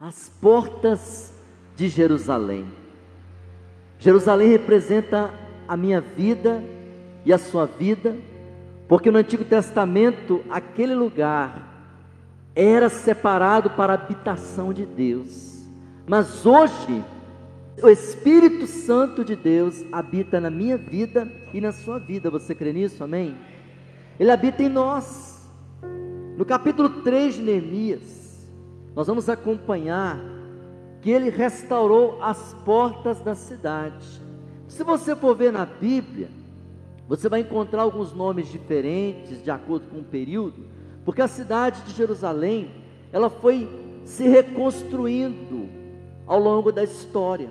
as portas de Jerusalém. Jerusalém representa a minha vida e a sua vida, porque no Antigo Testamento aquele lugar era separado para a habitação de Deus. Mas hoje, o Espírito Santo de Deus habita na minha vida e na sua vida. Você crê nisso? Amém? Ele habita em nós. No capítulo 3 de Neemias, nós vamos acompanhar que ele restaurou as portas da cidade. Se você for ver na Bíblia, você vai encontrar alguns nomes diferentes de acordo com o período, porque a cidade de Jerusalém, ela foi se reconstruindo ao longo da história.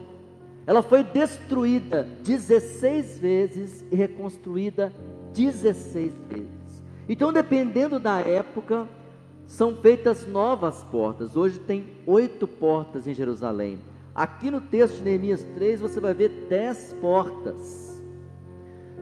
Ela foi destruída 16 vezes e reconstruída 16 vezes. Então, dependendo da época, são feitas novas portas. Hoje tem oito portas em Jerusalém. Aqui no texto de Neemias 3, você vai ver dez portas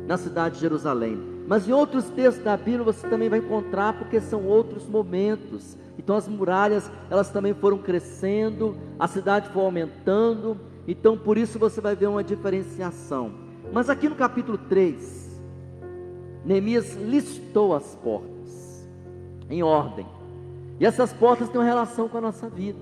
na cidade de Jerusalém. Mas em outros textos da Bíblia você também vai encontrar, porque são outros momentos. Então as muralhas, elas também foram crescendo, a cidade foi aumentando. Então por isso você vai ver uma diferenciação. Mas aqui no capítulo 3, Neemias listou as portas em ordem. E essas portas têm uma relação com a nossa vida.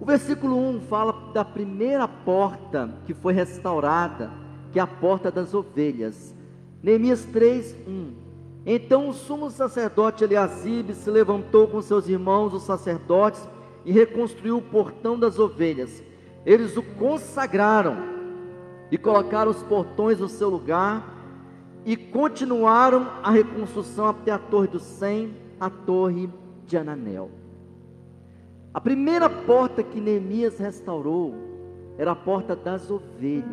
O versículo 1 fala da primeira porta que foi restaurada, que é a porta das ovelhas. Neemias 3, 1. Então o sumo sacerdote Eliasibe se levantou com seus irmãos, os sacerdotes, e reconstruiu o portão das ovelhas. Eles o consagraram e colocaram os portões no seu lugar e continuaram a reconstrução até a torre do Sem, a torre de Ananel. A primeira porta que Neemias restaurou era a porta das ovelhas.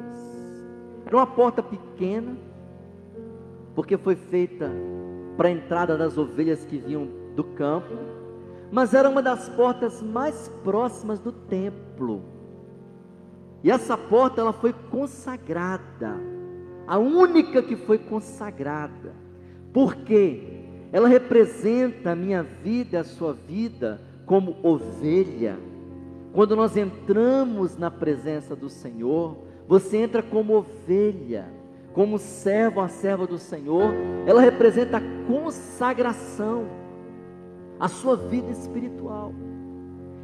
Era uma porta pequena, porque foi feita para a entrada das ovelhas que vinham do campo, mas era uma das portas mais próximas do templo. E essa porta ela foi consagrada, a única que foi consagrada. Por quê? Ela representa a minha vida, a sua vida, como ovelha. Quando nós entramos na presença do Senhor, você entra como ovelha, como servo a serva do Senhor, ela representa a consagração, a sua vida espiritual.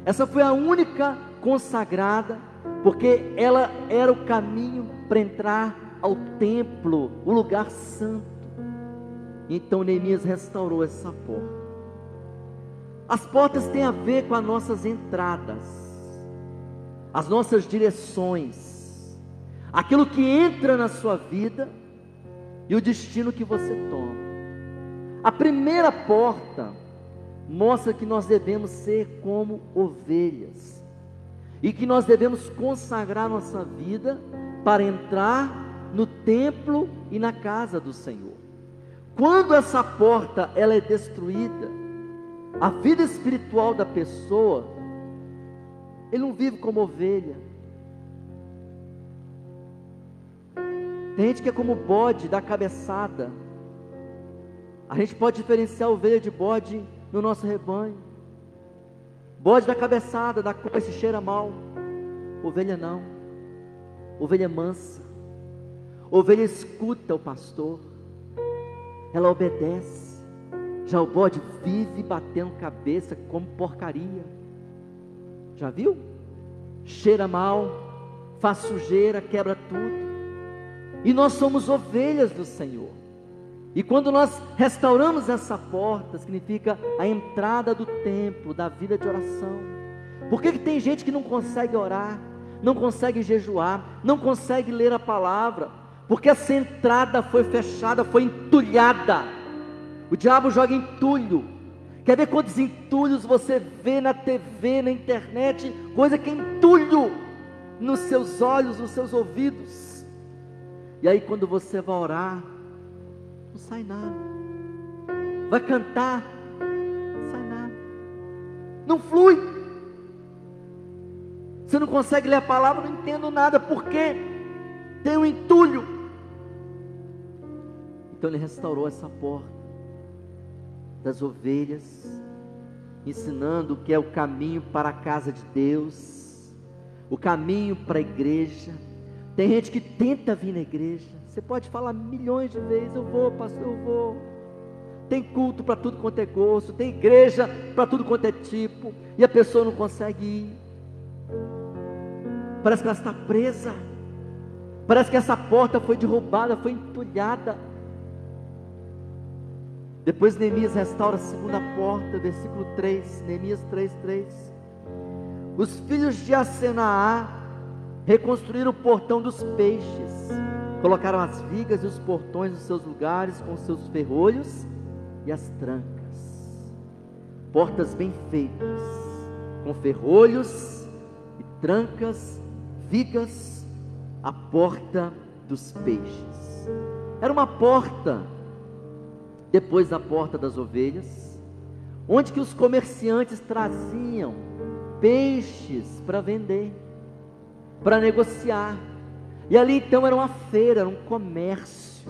Essa foi a única consagrada, porque ela era o caminho para entrar ao templo, o lugar santo. Então Neemias restaurou essa porta. As portas têm a ver com as nossas entradas, as nossas direções, aquilo que entra na sua vida e o destino que você toma. A primeira porta mostra que nós devemos ser como ovelhas e que nós devemos consagrar nossa vida para entrar no templo e na casa do Senhor. Quando essa porta ela é destruída, a vida espiritual da pessoa, ele não vive como ovelha. Tem gente que é como bode da cabeçada. A gente pode diferenciar ovelha de bode no nosso rebanho. Bode da cabeçada, da coisa cheira mal. Ovelha não. Ovelha mansa. Ovelha escuta o pastor ela obedece. Já o bode vive batendo cabeça como porcaria. Já viu? Cheira mal, faz sujeira, quebra tudo. E nós somos ovelhas do Senhor. E quando nós restauramos essa porta, significa a entrada do templo, da vida de oração. Por que, que tem gente que não consegue orar, não consegue jejuar, não consegue ler a palavra? Porque essa entrada foi fechada, foi entulhada. O diabo joga entulho. Quer ver quantos entulhos você vê na TV, na internet? Coisa que é entulho nos seus olhos, nos seus ouvidos. E aí, quando você vai orar, não sai nada. Vai cantar, não sai nada. Não flui. Você não consegue ler a palavra, não entendo nada. Por quê? Tem um entulho. Então ele restaurou essa porta das ovelhas ensinando o que é o caminho para a casa de Deus, o caminho para a igreja. Tem gente que tenta vir na igreja. Você pode falar milhões de vezes: eu vou, pastor, eu vou. Tem culto para tudo quanto é gosto, tem igreja para tudo quanto é tipo, e a pessoa não consegue ir. Parece que ela está presa. Parece que essa porta foi derrubada, foi entulhada. Depois Neemias restaura a segunda porta, versículo 3, Neemias 3, 3. Os filhos de Asenaá reconstruíram o portão dos peixes, colocaram as vigas e os portões nos seus lugares com seus ferrolhos e as trancas. Portas bem feitas, com ferrolhos e trancas, vigas, a porta dos peixes. Era uma porta depois da porta das ovelhas, onde que os comerciantes traziam peixes para vender, para negociar. E ali então era uma feira, era um comércio.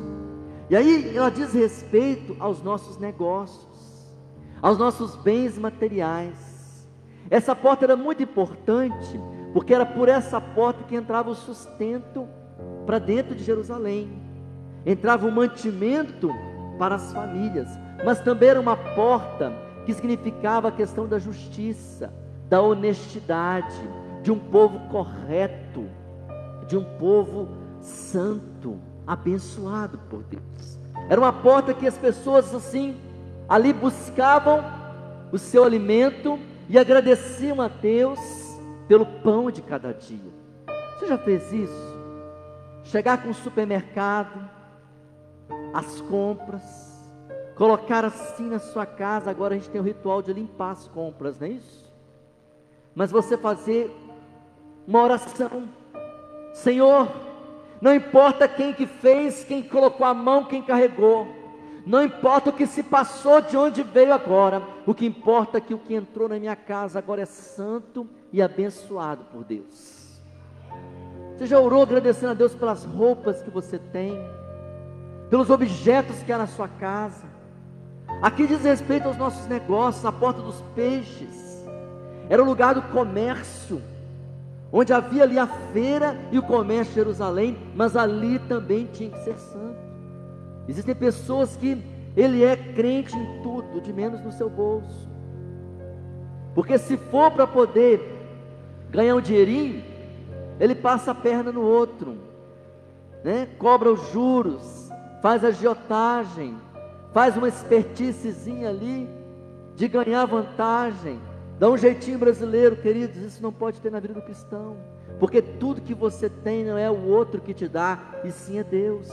E aí ela diz respeito aos nossos negócios, aos nossos bens materiais. Essa porta era muito importante, porque era por essa porta que entrava o sustento para dentro de Jerusalém. Entrava o mantimento para as famílias, mas também era uma porta que significava a questão da justiça, da honestidade, de um povo correto, de um povo santo, abençoado por Deus. Era uma porta que as pessoas assim ali buscavam o seu alimento e agradeciam a Deus pelo pão de cada dia. Você já fez isso? Chegar com o supermercado, as compras, colocar assim na sua casa. Agora a gente tem o ritual de limpar as compras, não é isso? Mas você fazer uma oração, Senhor, não importa quem que fez, quem colocou a mão, quem carregou, não importa o que se passou, de onde veio agora, o que importa é que o que entrou na minha casa agora é santo e abençoado por Deus. Você já orou agradecendo a Deus pelas roupas que você tem? Pelos objetos que há na sua casa. Aqui diz respeito aos nossos negócios, a porta dos peixes. Era o lugar do comércio, onde havia ali a feira e o comércio de Jerusalém, mas ali também tinha que ser santo. Existem pessoas que ele é crente em tudo, de menos no seu bolso. Porque se for para poder ganhar um dinheirinho, ele passa a perna no outro, né? cobra os juros, faz agiotagem, faz uma experticezinha ali de ganhar vantagem, dá um jeitinho brasileiro, queridos, isso não pode ter na vida do cristão, porque tudo que você tem não é o outro que te dá, e sim é Deus.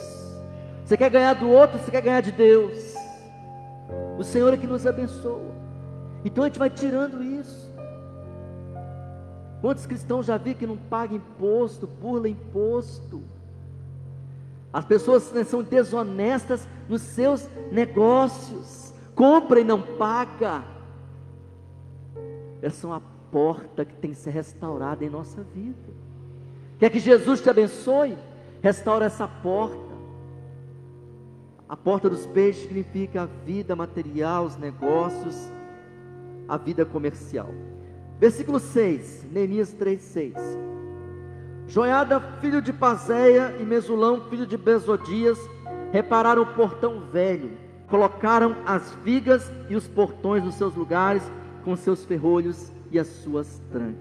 Você quer ganhar do outro, você quer ganhar de Deus. O Senhor é que nos abençoa. Então a gente vai tirando isso. Quantos cristãos já vi que não pagam imposto, burla imposto? As pessoas né, são desonestas nos seus negócios. Compra e não paga. Essa é uma porta que tem que ser restaurada em nossa vida. Quer que Jesus te abençoe? Restaura essa porta. A porta dos peixes significa a vida material, os negócios, a vida comercial. Versículo 6, Neemias 3, 6. Joiada, filho de Pazéia, e Mesulão, filho de Bezodias, repararam o portão velho, colocaram as vigas e os portões nos seus lugares, com seus ferrolhos e as suas trancas.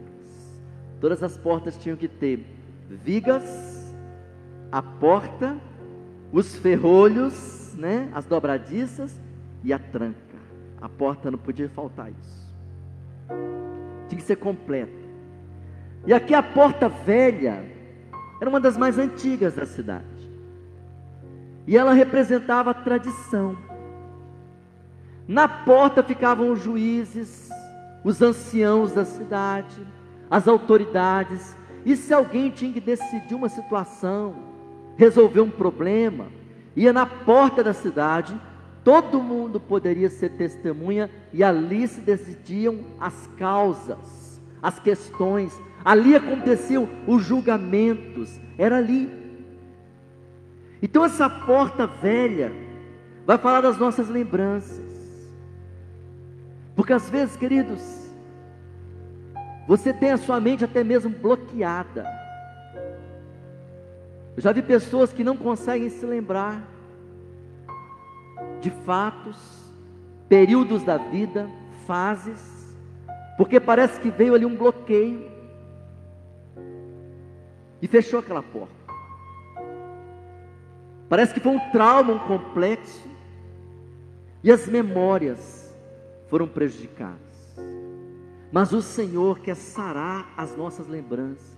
Todas as portas tinham que ter vigas, a porta, os ferrolhos, né, as dobradiças e a tranca. A porta não podia faltar isso. Tinha que ser completa. E aqui a porta velha era uma das mais antigas da cidade. E ela representava a tradição. Na porta ficavam os juízes, os anciãos da cidade, as autoridades. E se alguém tinha que decidir uma situação, resolver um problema, ia na porta da cidade, todo mundo poderia ser testemunha e ali se decidiam as causas, as questões, ali aconteciam os julgamentos, era ali. Então essa porta velha vai falar das nossas lembranças. Porque às vezes, queridos, você tem a sua mente até mesmo bloqueada. Eu já vi pessoas que não conseguem se lembrar de fatos, períodos da vida, fases, porque parece que veio ali um bloqueio e fechou aquela porta. Parece que foi um trauma, um complexo, e as memórias foram prejudicadas. Mas o Senhor quer sarar as nossas lembranças,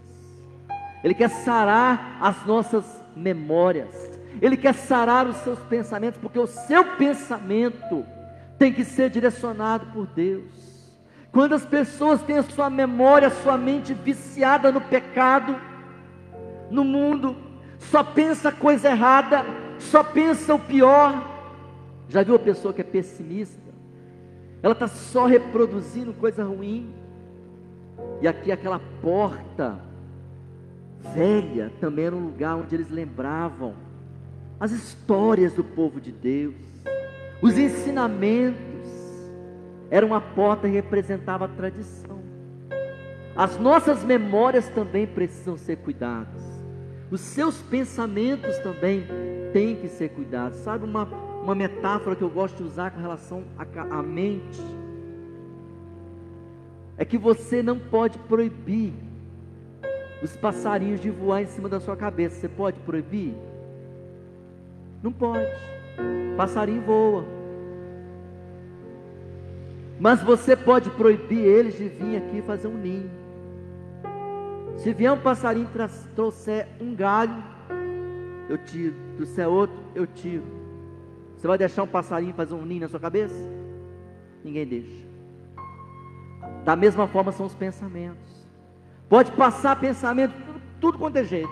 Ele quer sarar as nossas memórias, Ele quer sarar os seus pensamentos, porque o seu pensamento tem que ser direcionado por Deus. Quando as pessoas têm a sua memória, a sua mente viciada no pecado, no mundo, só pensa coisa errada, só pensa o pior. Já viu a pessoa que é pessimista? Ela está só reproduzindo coisa ruim. E aqui aquela porta velha também era um lugar onde eles lembravam as histórias do povo de Deus, os ensinamentos. Era uma porta que representava a tradição. As nossas memórias também precisam ser cuidadas. Os seus pensamentos também têm que ser cuidados. Sabe uma, uma metáfora que eu gosto de usar com relação à mente? É que você não pode proibir os passarinhos de voar em cima da sua cabeça. Você pode proibir? Não pode. Passarinho voa. Mas você pode proibir eles de vir aqui fazer um ninho. Se vier um passarinho trouxer um galho, eu tiro. Trouxer outro, eu tiro. Você vai deixar um passarinho fazer um ninho na sua cabeça? Ninguém deixa. Da mesma forma são os pensamentos. Pode passar pensamento, tudo, tudo quanto é jeito.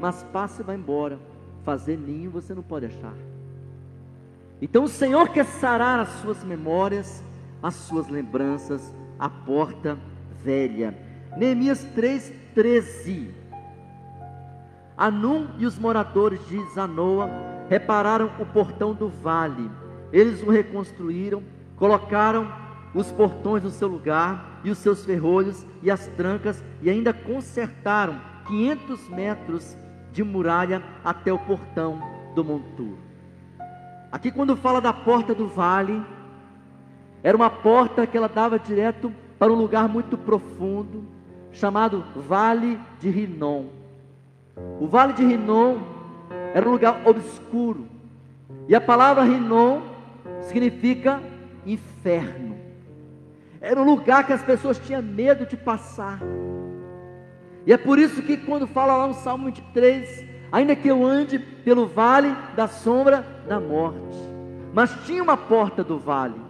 Mas passa e vai embora. Fazer ninho você não pode achar. Então o Senhor quer sarar as suas memórias, as suas lembranças, a porta velha. Neemias 3, 13. Anum e os moradores de Zanoa repararam o portão do vale. Eles o reconstruíram, colocaram os portões no seu lugar e os seus ferrolhos e as trancas e ainda consertaram 500 metros de muralha até o portão do monturo. Aqui quando fala da porta do vale, era uma porta que ela dava direto para um lugar muito profundo, chamado Vale de Rinom. O Vale de Rinom era um lugar obscuro. E a palavra Rinom significa inferno. Era um lugar que as pessoas tinham medo de passar. E é por isso que quando fala lá no Salmo 23, ainda que eu ande pelo vale da sombra da morte, mas tinha uma porta do vale.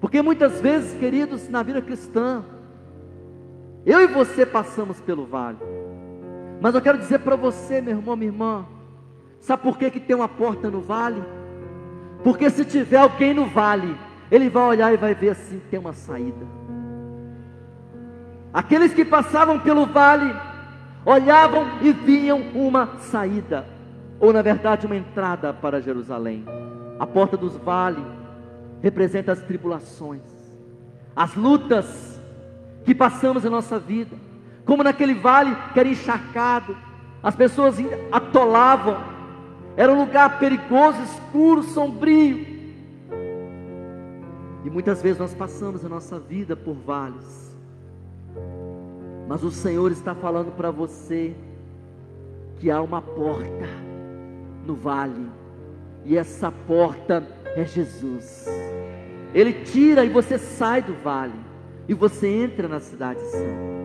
Porque muitas vezes, queridos, na vida cristã, eu e você passamos pelo vale. Mas eu quero dizer para você, meu irmão, minha irmã, sabe por que, que tem uma porta no vale? Porque se tiver alguém no vale, ele vai olhar e vai ver assim: tem uma saída. Aqueles que passavam pelo vale, olhavam e viam uma saída, ou na verdade, uma entrada para Jerusalém. A porta dos vales representa as tribulações, as lutas, que passamos em nossa vida, como naquele vale que era encharcado, as pessoas atolavam, era um lugar perigoso, escuro, sombrio. E muitas vezes nós passamos a nossa vida por vales, mas o Senhor está falando para você que há uma porta no vale, e essa porta é Jesus. Ele tira e você sai do vale e você entra na cidade santa.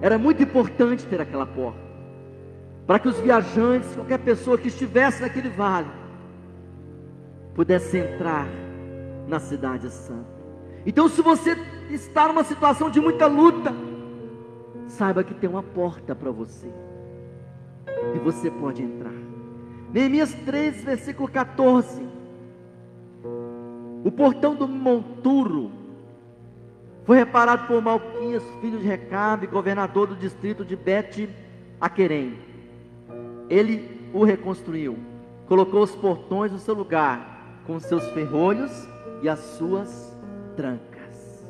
Era muito importante ter aquela porta, para que os viajantes, qualquer pessoa que estivesse naquele vale, pudesse entrar na cidade santa. Então, se você está numa situação de muita luta, saiba que tem uma porta para você, e você pode entrar. Neemias 3, versículo 14. O portão do monturo foi reparado por Malquias, filho de Recabe, governador do distrito de Bet Aquerem. Ele o reconstruiu, colocou os portões no seu lugar, com seus ferrolhos e as suas trancas.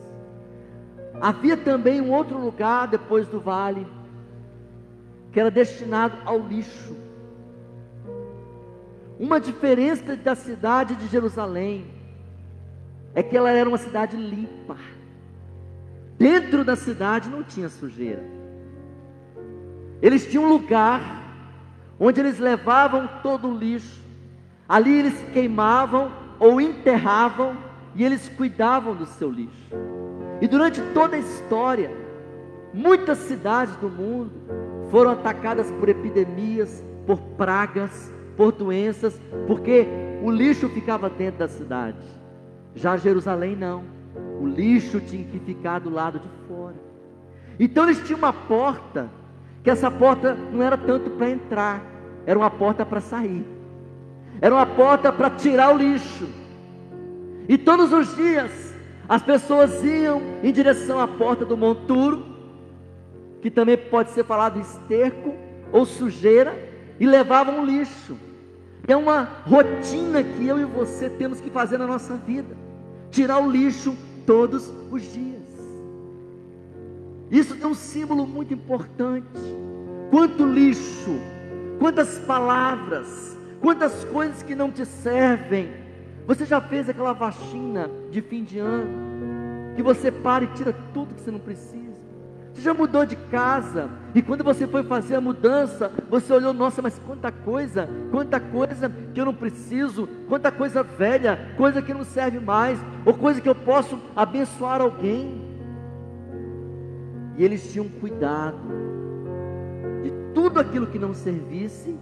Havia também um outro lugar depois do vale, que era destinado ao lixo. Uma diferença da cidade de Jerusalém é que ela era uma cidade limpa. Dentro da cidade não tinha sujeira. Eles tinham um lugar onde eles levavam todo o lixo. Ali eles queimavam ou enterravam e eles cuidavam do seu lixo. E durante toda a história, muitas cidades do mundo foram atacadas por epidemias, por pragas, por doenças, porque o lixo ficava dentro da cidade. Já Jerusalém não. O lixo tinha que ficar do lado de fora. Então eles tinham uma porta, que essa porta não era tanto para entrar, era uma porta para sair. Era uma porta para tirar o lixo. E todos os dias as pessoas iam em direção à porta do monturo, que também pode ser falado esterco ou sujeira, e levavam o lixo. É uma rotina que eu e você temos que fazer na nossa vida. Tirar o lixo todos os dias. Isso tem um símbolo muito importante. Quanto lixo, quantas palavras, quantas coisas que não te servem. Você já fez aquela vacina de fim de ano, que você para e tira tudo que você não precisa? Você já mudou de casa e quando você foi fazer a mudança, você olhou, nossa, mas quanta coisa, quanta coisa que eu não preciso, quanta coisa velha, coisa que não serve mais, ou coisa que eu posso abençoar alguém. E eles tinham cuidado de tudo aquilo que não servisse,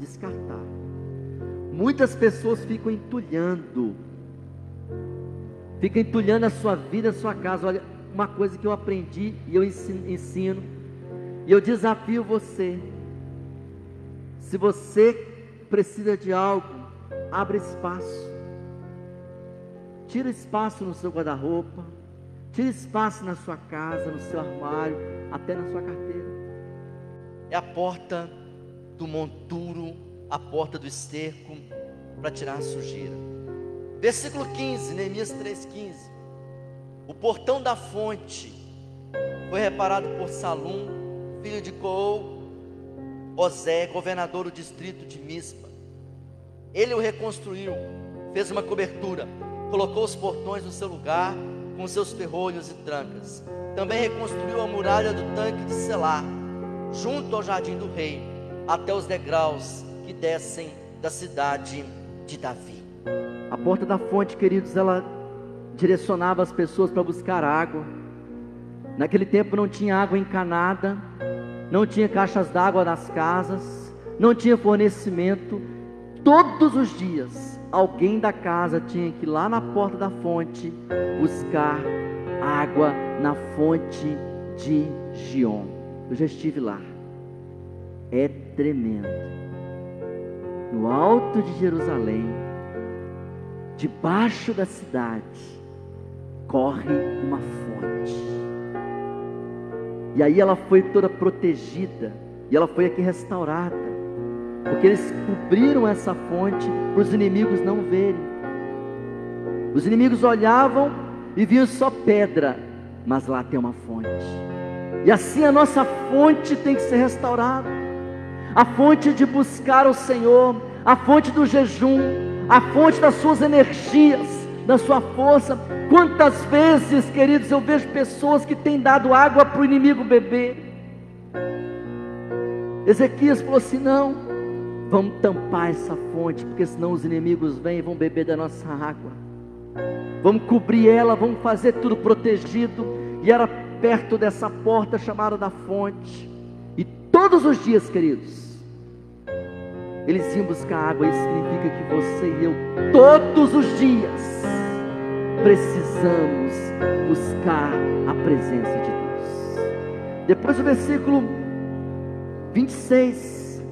descartar. Muitas pessoas ficam entulhando, ficam entulhando a sua vida, a sua casa. Olha, uma coisa que eu aprendi e eu ensino, e eu desafio você. Se você precisa de algo, abre espaço. Tira espaço no seu guarda-roupa, tira espaço na sua casa, no seu armário, até na sua carteira. É a porta do monturo, a porta do esterco para tirar a sujeira. Versículo 15, Neemias 3,15. O portão da fonte foi reparado por Salum, filho de Coou, Osé, governador do distrito de Mispa. Ele o reconstruiu, fez uma cobertura, colocou os portões no seu lugar, com seus ferrolhos e trancas. Também reconstruiu a muralha do tanque de Selá, junto ao jardim do rei, até os degraus que descem da cidade de Davi. A porta da fonte, queridos, ela direcionava as pessoas para buscar água. Naquele tempo não tinha água encanada, não tinha caixas d'água nas casas, não tinha fornecimento. Todos os dias, alguém da casa tinha que ir lá na porta da fonte buscar água na fonte de Gion. Eu já estive lá. É tremendo. No alto de Jerusalém, debaixo da cidade, corre uma fonte. E aí ela foi toda protegida, e ela foi aqui restaurada, porque eles cobriram essa fonte para os inimigos não verem. Os inimigos olhavam e viam só pedra, mas lá tem uma fonte. E assim a nossa fonte tem que ser restaurada. A fonte de buscar o Senhor, a fonte do jejum, a fonte das suas energias, da sua força. Quantas vezes, queridos, eu vejo pessoas que têm dado água para o inimigo beber. Ezequias falou assim: não, vamos tampar essa fonte, porque senão os inimigos vêm e vão beber da nossa água. Vamos cobrir ela, vamos fazer tudo protegido. E era perto dessa porta chamada da fonte. E todos os dias, queridos, eles iam buscar água. Isso significa que você e eu, todos os dias, precisamos buscar a presença de Deus. Depois do versículo 26,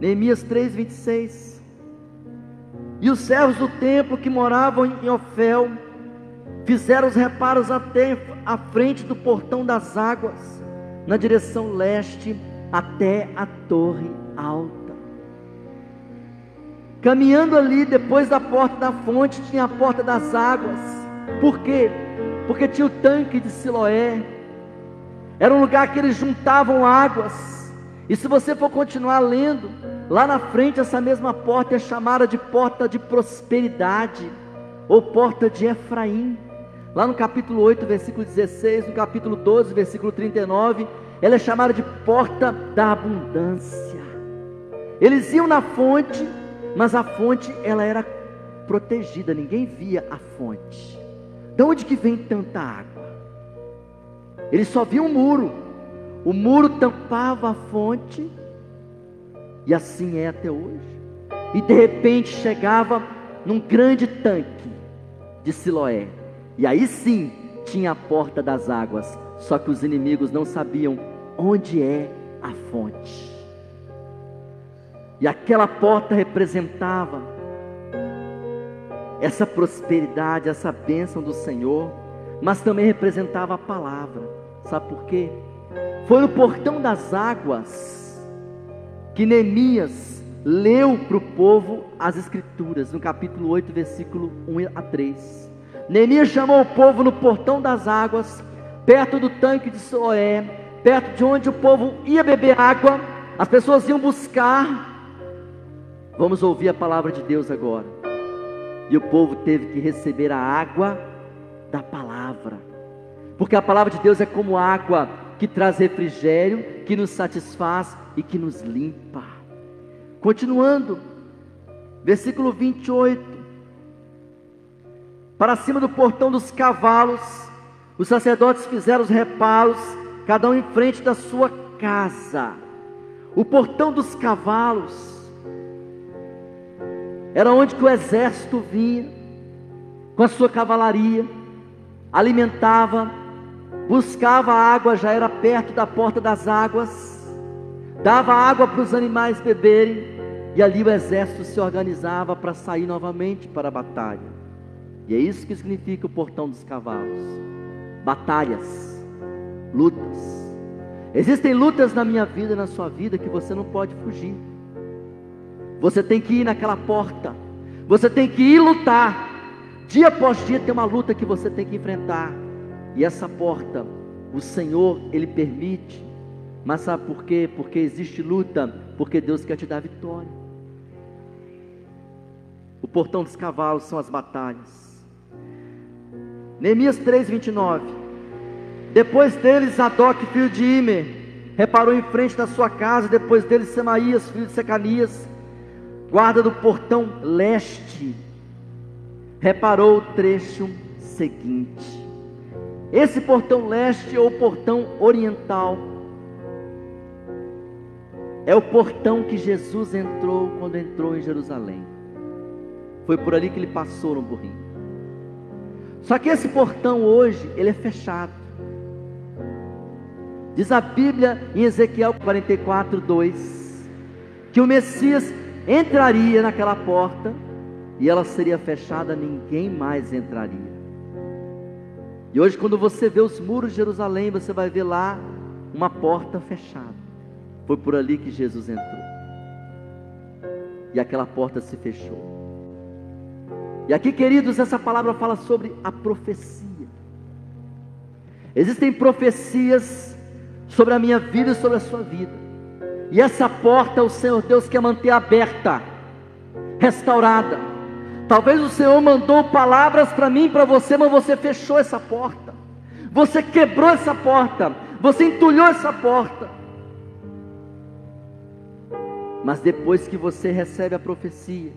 Neemias 3, 26. E os servos do templo que moravam em Ofel fizeram os reparos até a frente do portão das águas, na direção leste, até a torre alta. Caminhando ali, depois da porta da fonte, tinha a porta das águas. Por quê? Porque tinha o tanque de Siloé. Era um lugar que eles juntavam águas. E se você for continuar lendo, lá na frente essa mesma porta é chamada de porta de prosperidade, ou porta de Efraim. Lá no capítulo 8, versículo 16, no capítulo 12, versículo 39, ela é chamada de porta da abundância. Eles iam na fonte, mas a fonte ela era protegida, ninguém via a fonte. De onde que vem tanta água? Eles só viam um muro. O muro tampava a fonte, e assim é até hoje. E de repente chegava num grande tanque de Siloé. E aí sim tinha a porta das águas. Só que os inimigos não sabiam onde é a fonte. E aquela porta representava essa prosperidade, essa bênção do Senhor, mas também representava a palavra. Sabe por quê? Foi no portão das águas que Neemias leu para o povo as Escrituras, no capítulo 8, versículo 1 a 3. Neemias chamou o povo no portão das águas, perto do tanque de Soé, perto de onde o povo ia beber água, as pessoas iam buscar Vamos ouvir a palavra de Deus agora. E o povo teve que receber a água da palavra. Porque a palavra de Deus é como água que traz refrigério, que nos satisfaz e que nos limpa. Continuando, versículo 28. Para cima do portão dos cavalos, os sacerdotes fizeram os reparos, cada um em frente da sua casa. O portão dos cavalos era onde que o exército vinha com a sua cavalaria, alimentava, buscava água, já era perto da porta das águas, dava água para os animais beberem, e ali o exército se organizava para sair novamente para a batalha. E é isso que significa o portão dos cavalos: batalhas, lutas. Existem lutas na minha vida e na sua vida que você não pode fugir. Você tem que ir naquela porta. Você tem que ir lutar. Dia após dia tem uma luta que você tem que enfrentar. E essa porta, o Senhor, Ele permite. Mas sabe por quê? Porque existe luta, porque Deus quer te dar vitória. O portão dos cavalos são as batalhas. Neemias 3:29. Depois deles, Zadok, filho de Imer, reparou em frente da sua casa, depois deles Semaías, filho de Secanias, guarda do portão leste, reparou o trecho seguinte. Esse portão leste ou portão oriental é o portão que Jesus entrou quando entrou em Jerusalém. Foi por ali que ele passou no burrinho. Só que esse portão hoje, ele é fechado. Diz a Bíblia em Ezequiel 44, 2, que o Messias entraria naquela porta e ela seria fechada, ninguém mais entraria. E hoje, quando você vê os muros de Jerusalém, você vai ver lá uma porta fechada. Foi por ali que Jesus entrou. E aquela porta se fechou. E aqui, queridos, essa palavra fala sobre a profecia. Existem profecias sobre a minha vida e sobre a sua vida. E essa porta o Senhor Deus quer manter aberta, restaurada. Talvez o Senhor mandou palavras para mim, para você, mas você fechou essa porta. Você quebrou essa porta. Você entulhou essa porta. Mas depois que você recebe a profecia,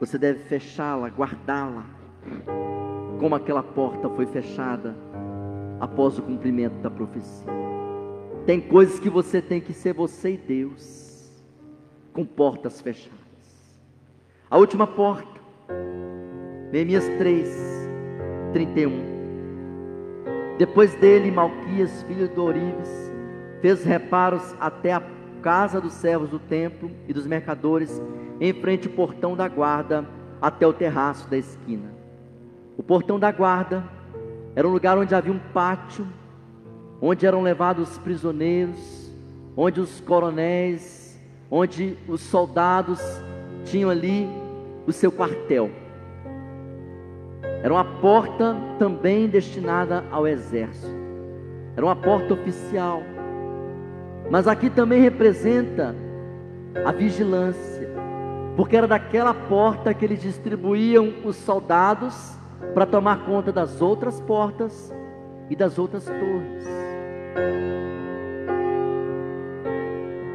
você deve fechá-la, guardá-la, como aquela porta foi fechada após o cumprimento da profecia. Tem coisas que você tem que ser você e Deus, com portas fechadas. A última porta, Neemias 3, 31. Depois dele, Malquias, filho de Orives, fez reparos até a casa dos servos do templo e dos mercadores, em frente ao portão da guarda, até o terraço da esquina. O portão da guarda era um lugar onde havia um pátio onde eram levados os prisioneiros, onde os coronéis, onde os soldados tinham ali o seu quartel. Era uma porta também destinada ao exército. Era uma porta oficial. Mas aqui também representa a vigilância, porque era daquela porta que eles distribuíam os soldados para tomar conta das outras portas e das outras torres.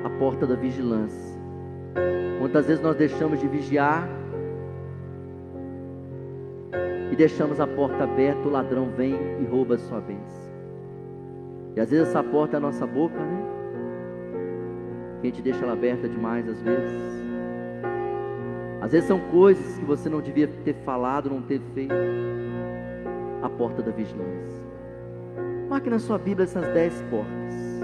A porta da vigilância. Quantas vezes nós deixamos de vigiar e deixamos a porta aberta, o ladrão vem e rouba a sua vez. E às vezes essa porta é a nossa boca, né? Que a gente deixa ela aberta demais às vezes. Às vezes são coisas que você não devia ter falado, não ter feito. A porta da vigilância. Marque na sua Bíblia essas dez portas.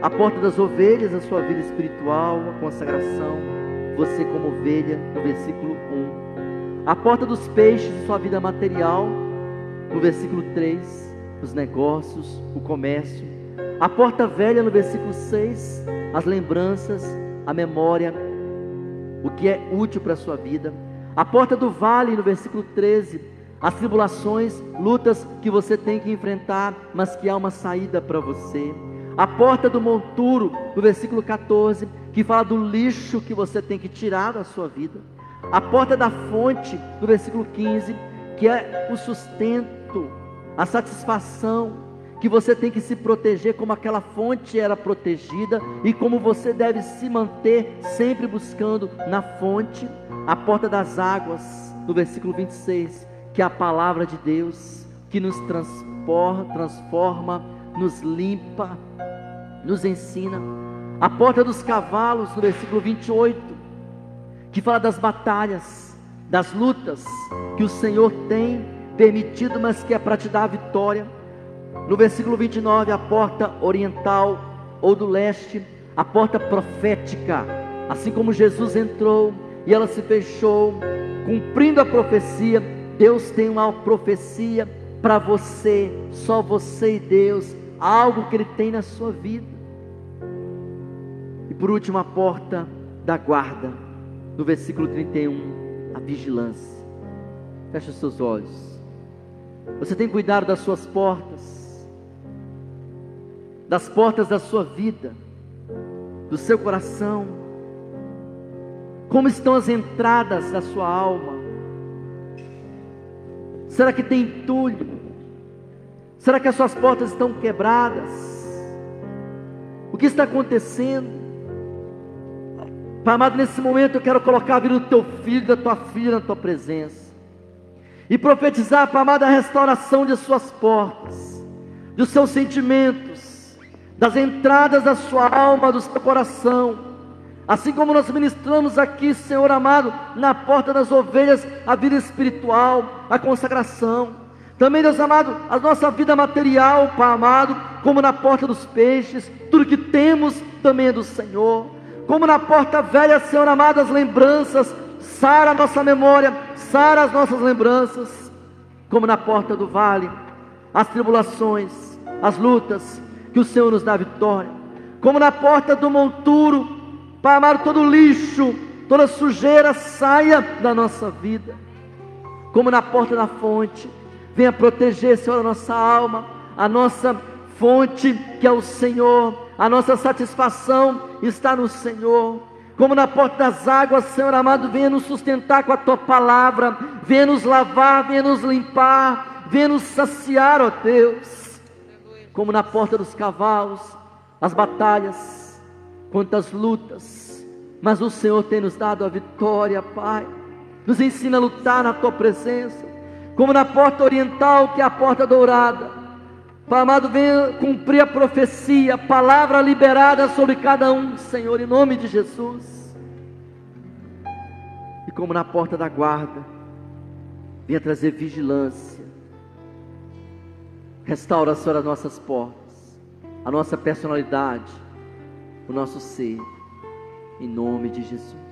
A porta das ovelhas, a sua vida espiritual, a consagração. Você como ovelha, no versículo 1. A porta dos peixes, a sua vida material, no versículo 3. Os negócios, o comércio. A porta velha, no versículo 6. As lembranças, a memória, o que é útil para a sua vida. A porta do vale, no versículo 13, as tribulações, lutas que você tem que enfrentar, mas que há uma saída para você. A porta do monturo, no versículo 14, que fala do lixo que você tem que tirar da sua vida. A porta da fonte, no versículo 15, que é o sustento, a satisfação, que você tem que se proteger como aquela fonte era protegida e como você deve se manter sempre buscando na fonte, a porta das águas, no versículo 26, que a palavra de Deus que nos transforma, transforma, nos limpa, nos ensina. A porta dos cavalos, no versículo 28, que fala das batalhas, das lutas que o Senhor tem permitido, mas que é para te dar a vitória no versículo 29, a porta oriental ou do leste, a porta profética, assim como Jesus entrou e ela se fechou, cumprindo a profecia, Deus tem uma profecia para você, só você e Deus, algo que Ele tem na sua vida. E por último, a porta da guarda, no versículo 31, a vigilância. Feche os seus olhos. Você tem cuidado das suas portas das portas da sua vida, do seu coração. Como estão as entradas da sua alma? Será que tem entulho? Será que as suas portas estão quebradas? O que está acontecendo? Pai amado, nesse momento eu quero colocar a vida do teu filho, da tua filha na tua presença. E profetizar, Pai amado, a restauração de suas portas, dos seus sentimentos, das entradas da sua alma, do seu coração. Assim como nós ministramos aqui, Senhor amado, na porta das ovelhas, a vida espiritual, a consagração. Também, Deus amado, a nossa vida material, Pai amado, como na porta dos peixes, tudo que temos também é do Senhor. Como na porta velha, Senhor amado, as lembranças, sara a nossa memória, sara as nossas lembranças. Como na porta do vale, as tribulações, as lutas, que o Senhor nos dá vitória. Como na porta do monturo, Pai amado, todo lixo, toda sujeira saia da nossa vida. Como na porta da fonte, venha proteger, Senhor, a nossa alma, a nossa fonte que é o Senhor, a nossa satisfação está no Senhor. Como na porta das águas, Senhor amado, venha nos sustentar com a tua palavra, venha nos lavar, venha nos limpar, venha nos saciar, ó Deus como na porta dos cavalos, as batalhas, quantas lutas, mas o Senhor tem nos dado a vitória, Pai. Nos ensina a lutar na tua presença, como na porta oriental, que é a porta dourada. Pai amado, venha cumprir a profecia, a palavra liberada sobre cada um, Senhor, em nome de Jesus. E como na porta da guarda, venha trazer vigilância Restaura, Senhor, as nossas portas, a nossa personalidade, o nosso ser, em nome de Jesus.